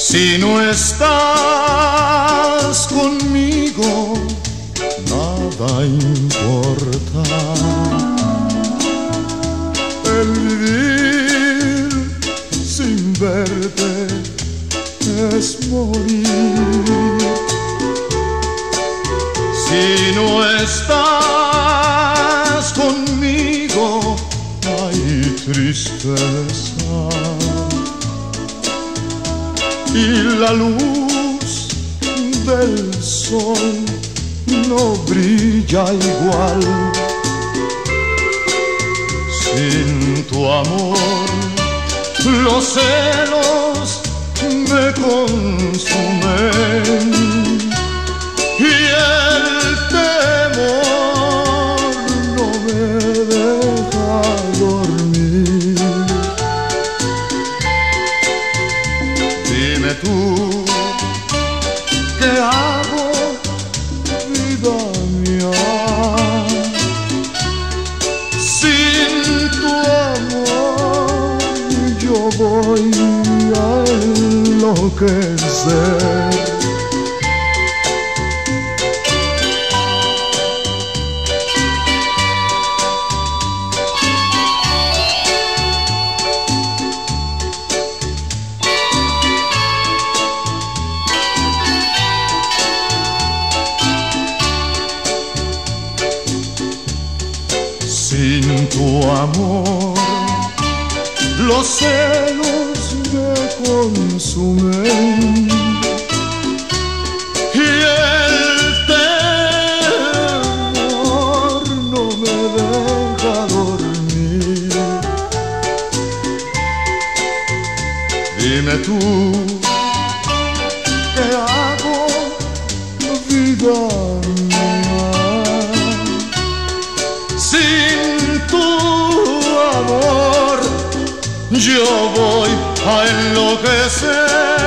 Si no estás conmigo, nada importa. El vivir sin verte es morir. Si no estás conmigo, hay tristeza. Y la luz del sol no brilla igual. Sin tu amor, los celos me consumen yo voy a enloquecer. Sin tu amor, los celos me consumen y el temor no me deja dormir. Dime tú, ¿qué hago, vida yo voy a enloquecer.